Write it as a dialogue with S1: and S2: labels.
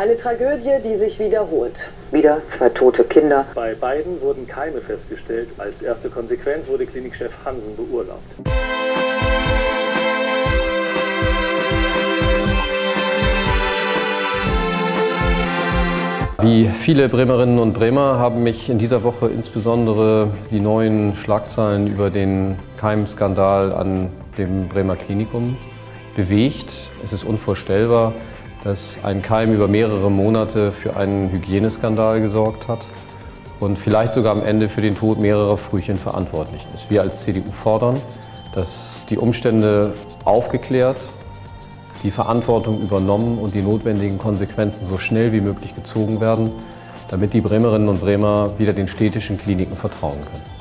S1: Eine Tragödie, die sich wiederholt.
S2: Wieder zwei tote Kinder.
S3: Bei beiden wurden Keime festgestellt. Als erste Konsequenz wurde Klinikchef Hansen beurlaubt.
S4: Wie viele Bremerinnen und Bremer haben mich in dieser Woche insbesondere die neuen Schlagzeilen über den Keimskandal an dem Bremer Klinikum bewegt. Es ist unvorstellbar, dass ein Keim über mehrere Monate für einen Hygieneskandal gesorgt hat und vielleicht sogar am Ende für den Tod mehrerer Frühchen verantwortlich ist. Wir als CDU fordern, dass die Umstände aufgeklärt die Verantwortung übernommen und die notwendigen Konsequenzen so schnell wie möglich gezogen werden, damit die Bremerinnen und Bremer wieder den städtischen Kliniken vertrauen können.